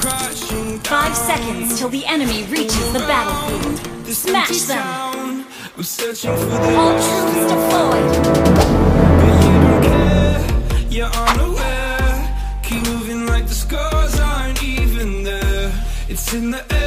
Five seconds till the enemy reaches the battlefield. Smash them! All troops deployed! You're Keep moving like the scars aren't even there It's in the air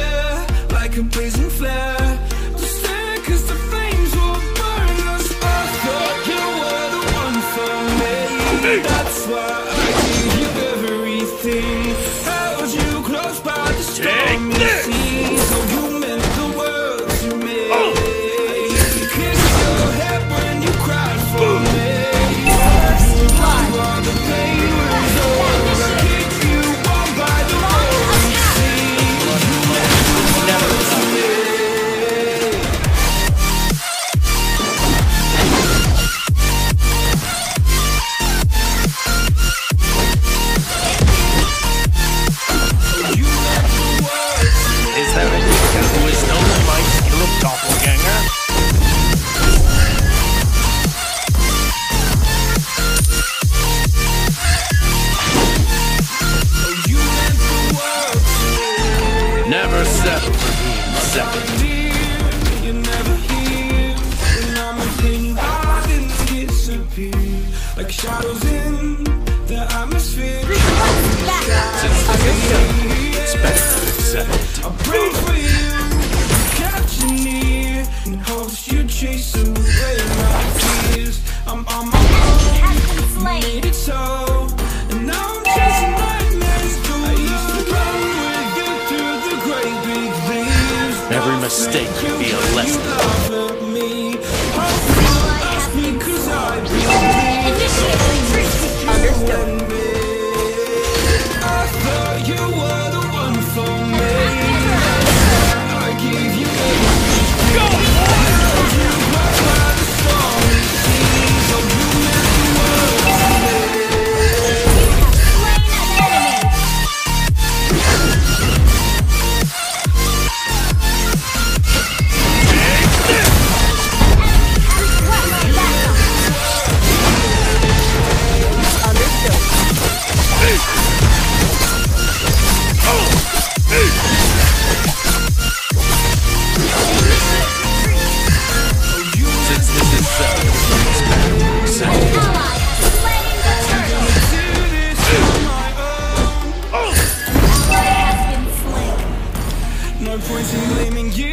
Shadows in the atmosphere. I pray for you, catch you near, and hopes you chase away my fears. I'm on my own, made it so, and now I'm chasing nightmares. I used to run with you through the great big leaves. Every mistake could be a lesson. points in blaming you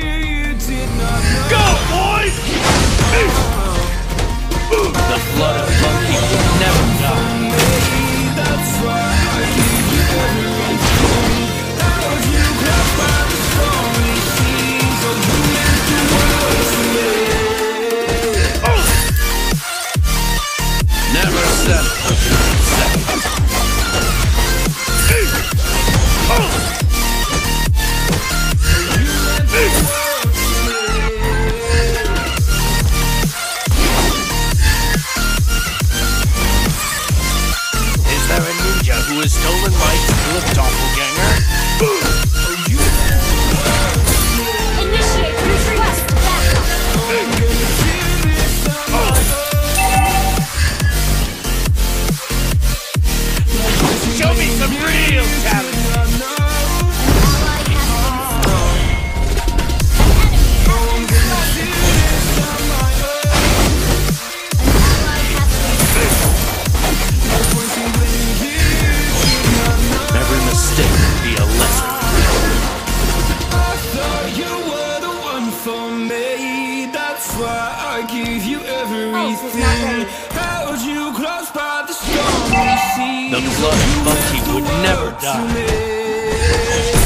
why I give you everything. Held you close by the stormy. The blood of would never die.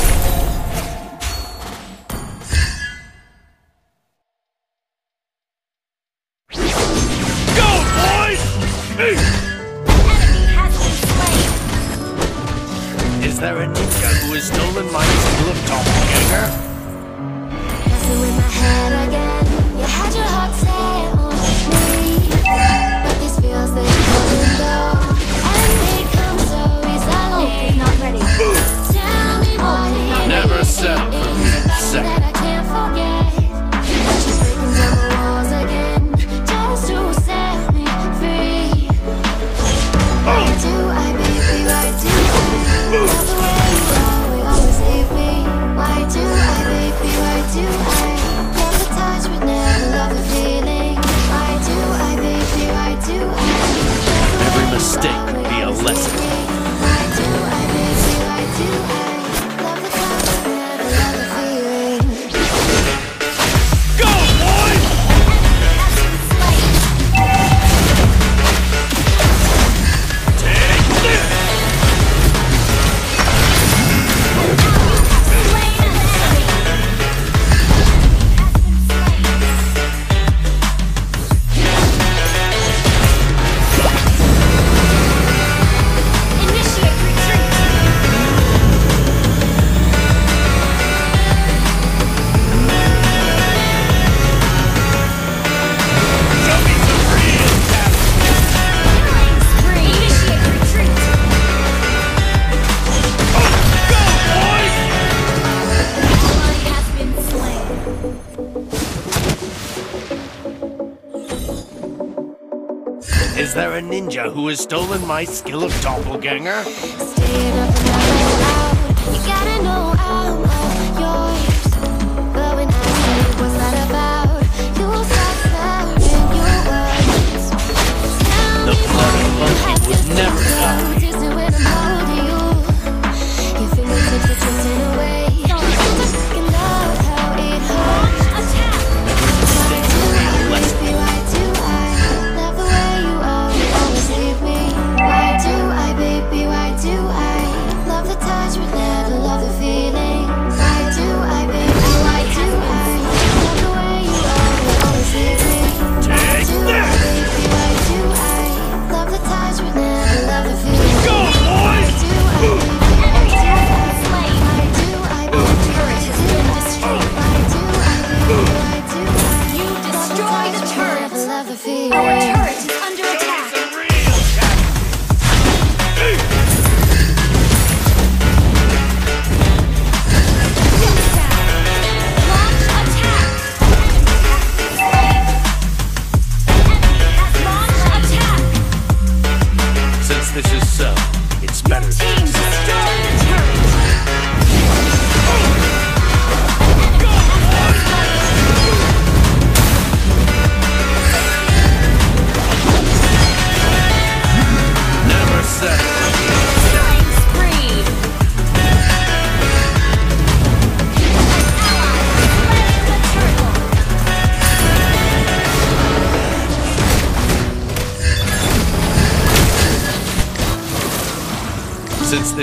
who has stolen my skill of doppelganger?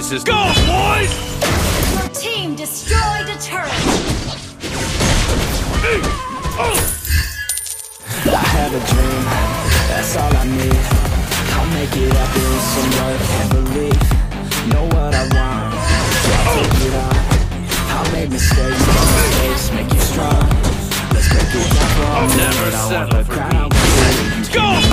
This is- Go, boys! Your team destroyed a turret! Oh! I have a dream, that's all I need. I'll make it happen with some work and belief Know what I want, so I'll take it oh! on I'll make mistakes, but mistakes. Make you strong. Let's break it down for all I'll never settle for me Go!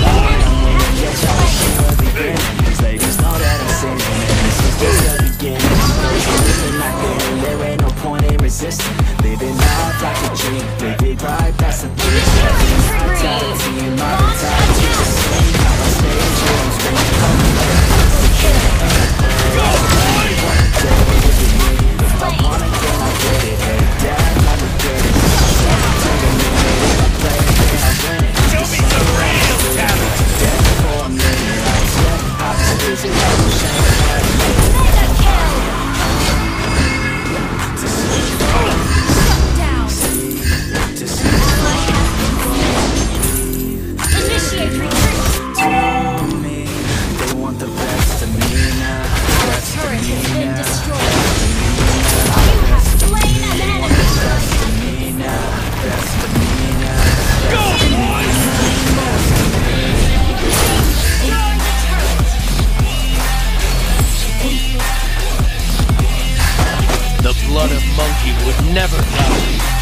Let's.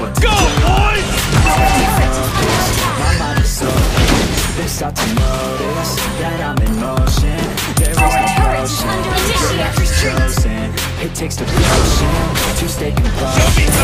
one. Go, boys! My mind is. They start to notice that I'm in motion. There is no potion. Your love is chosen. It takes devotion to stay composed.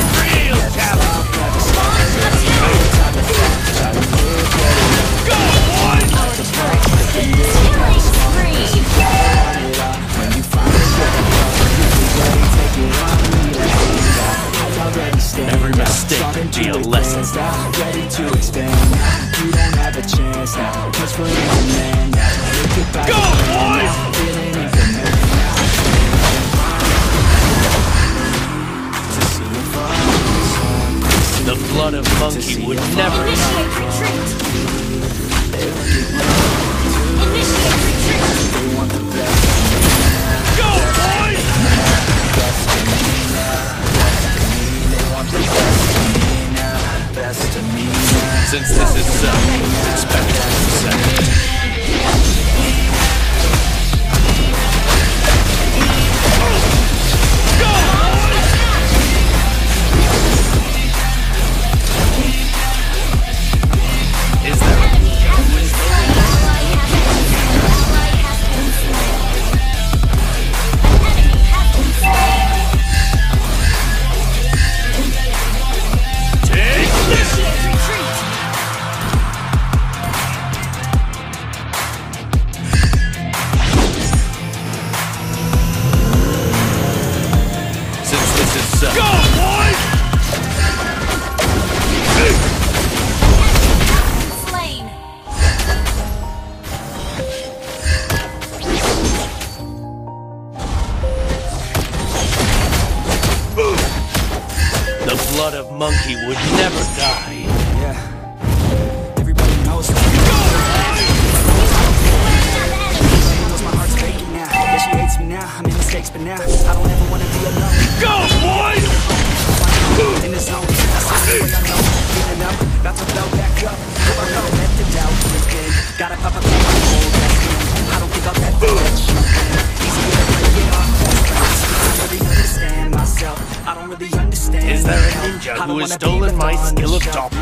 nice, ill top.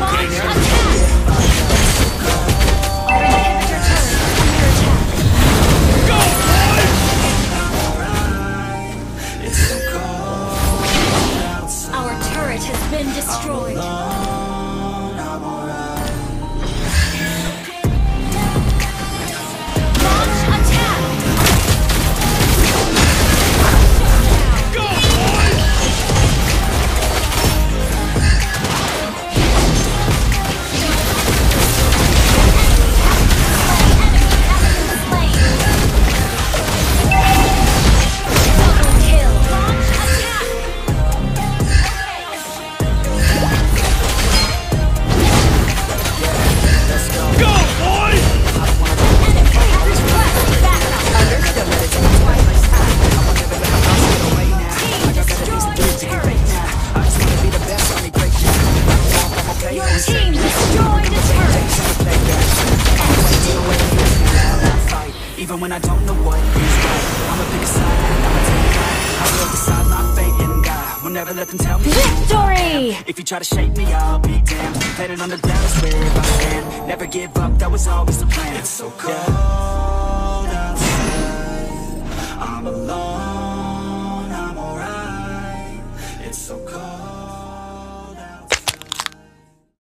even when I don't know what is right I'ma pick a side I'ma take a I will decide my fate and will never let them tell me Victory! If you try to shake me, I'll be damned. On the ground I stand. Never give up, that was always the plan. It's so cold.